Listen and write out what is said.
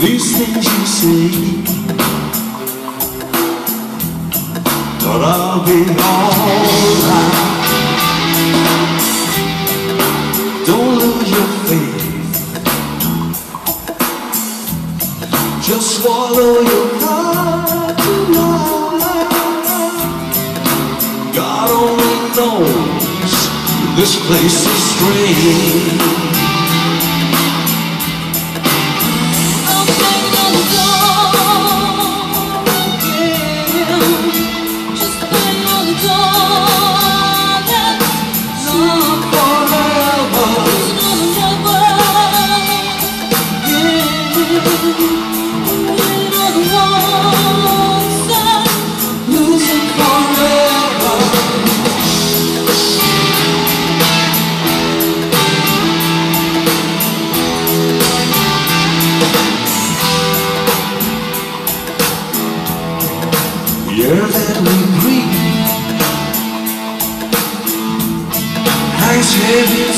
These things you say But I'll be alright. Don't lose your faith. Just swallow your pride. This place is strange. On the door again. Just on the door that's locked Forever. Losing on the wrong vezes